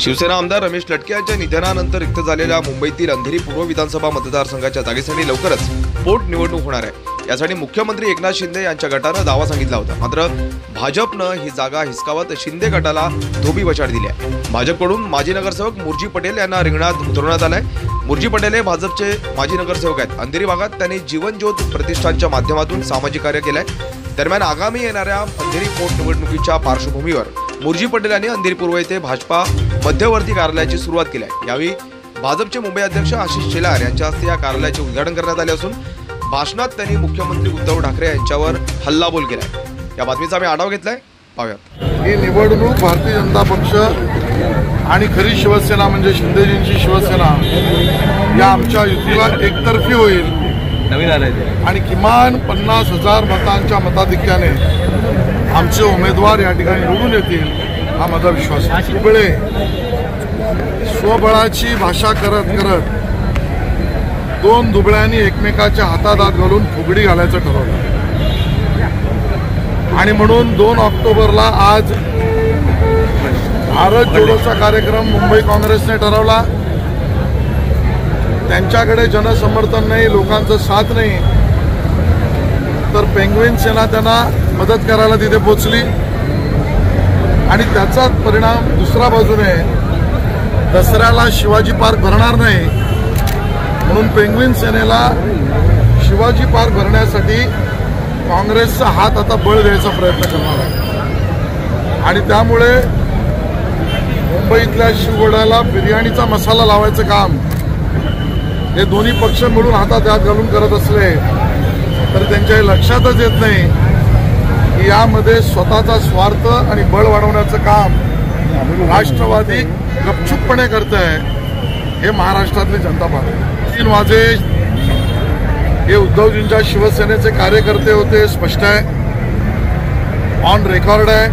शिवसेना आमदार रमेश लटके यांच्या निधनानंतर रिक्त झालेल्या मुंबईतील अंधेरी पूर्व विधानसभा मतदारसंघाच्या जागेसाठी लवकरच पोटनिवडणूक होणार आहे. यासाठी मुख्यमंत्री एकनाथ शिंदे यांच्या गटानं दावा सांगितला होता. मात्र भाजपनं ही जागा हिसकावत शिंदे गटाला धोबी बचाड दिली आहे. भाजपकडून माजी नगरसेवक मुरजी पटेल यांना रिंगणात उतरवण्यात आलंय. मुरजी पटेल हे भाजपचे माजी नगरसेवक आहेत. अंधेरी भागात त्यांनी जीवनज्योत प्रतिष्ठानच्या माध्यमातून सामाजिक कार्य केलंय. दरम्यान आगामी येणाऱ्या अंधेरी पोटनिवडणुकीच्या पार्श्वभूमीवर मुरजी पटेल यांनी अंधेरी पूर्व येथे भाजपा मध्यवर्ती कार्यालयाची सुरुवात केली आहे. यावेळी भाजपचे मुंबई अध्यक्ष आशिष शेलार यांच्या हस्ते या कार्यालयाचे उद्घाटन करण्यात आले असून भाषणात त्यांनी मुख्यमंत्री उद्धव ठाकरे यांच्यावर हल्लाबोल केलाय या बातमीचा आम्ही आढावा घेतलाय. पाहूयात. ही निवडणूक भारतीय जनता पक्ष आणि खरी शिवसेना म्हणजे शिंदेजींची शिवसेना या आमच्या युतीला एकतर्फी होईल. नवीन आणि किमान पन्नास हजार मतांच्या मताधिक्याने आमचे उमेदवार या ठिकाणी निवडून येतील. हा माझा विश्वास आहे. दुबळे स्वबळाची भाषा करत करत दोन दुबळ्यांनी एकमेकाच्या हातात हात घालून फुगडी घालायचं ठरवलं. आणि म्हणून दोन ऑक्टोबरला आज भारत जोडोचा कार्यक्रम मुंबई काँग्रेसने ठरवला. त्यांच्याकडे जनसमर्थन नाही लोकांचं साथ नाही. तर पेंग्विन सेना त्यांना मदत करायला तिथे पोचली. आणि त्याचाच परिणाम दुसऱ्या बाजूने दसऱ्याला शिवाजी पार्क भरणार नाही म्हणून पेंग्विन सेनेला शिवाजी पार्क भरण्यासाठी काँग्रेसचा हात आता बळ द्यायचा प्रयत्न करणार आहे. आणि त्यामुळे मुंबईतल्या शिवगोड्याला बिर्याणीचा मसाला लावायचं काम हे दोन्ही पक्ष मिळून हातात हात घालून करत असले तर त्यांच्याही लक्षातच येत नाही की यामध्ये स्वतःचा स्वार्थ आणि बळ वाढवण्याचं काम राष्ट्रवादी गपचूपपणे करत आहे हे महाराष्ट्रातली जनता पाहते तीन वाजे हे उद्धवजींच्या शिवसेनेचे कार्यकर्ते होते स्पष्ट आहे. ऑन रेकॉर्ड आहे.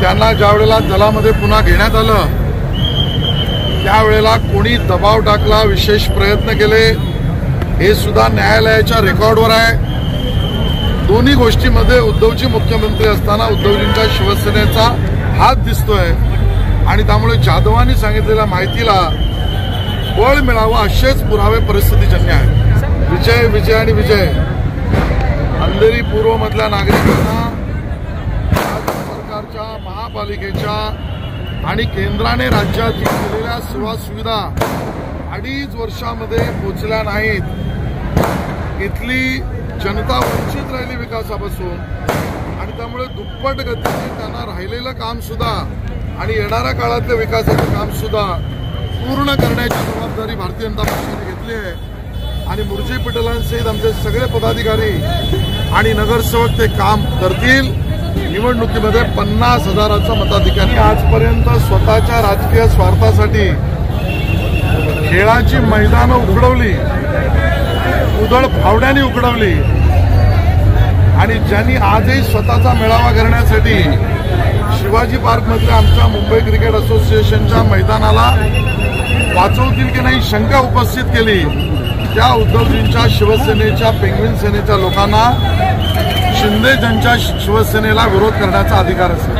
त्यांना ज्या वेळेला दलामध्ये पुन्हा घेण्यात आलं त्यावेळेला कोणी दबाव टाकला विशेष प्रयत्न केले हे सुद्धा न्यायालयाच्या रेकॉर्डवर आहे. दोन्ही गोष्टीमध्ये उद्धवजी मुख्यमंत्री असताना उद्धवजींच्या शिवसेनेचा हात दिसतोय. आणि त्यामुळे जाधवांनी सांगितलेल्या माहितीला बळ मिळावं असेच पुरावे परिस्थितीजन्य आहे. विजय विजय आणि विजय. अंधेरी पूर्वमधल्या नागरिकांना राज्य सरकारच्या महापालिकेच्या आणि केंद्राने राज्यात केलेल्या सेवा सुविधा अडीच वर्षामध्ये पोचल्या नाहीत. इथली जनता वंचित राहिली विकासापासून. आणि त्यामुळे दुप्पट गतीने त्यांना राहिलेलं काम सुद्धा आणि येणाऱ्या काळातलं विकासाचं काम सुद्धा पूर्ण करण्याची जबाबदारी भारतीय जनता पक्षाने घेतली आहे. आणि मुरजी पटेलांसहित आमचे सगळे पदाधिकारी आणि नगरसेवक ते काम करतील. निवडणुकीमध्ये पन्नास हजाराचा मताधिकारी आजपर्यंत स्वतःच्या राजकीय स्वार्थासाठी खेळाची मैदानं उघडवली. उधळ फावड्याने उघडवली. आणि ज्यांनी आजही स्वतःचा मेळावा करण्यासाठी शिवाजी पार्कमधल्या आमच्या मुंबई क्रिकेट असोसिएशनच्या मैदानाला वाचवतील की नाही शंका उपस्थित केली. त्या उद्धवजींच्या शिवसेनेच्या पेंग्विन सेनेच्या लोकांना शिंदे ज्यांच्या शिवसेनेला विरोध करण्याचा अधिकार असेल.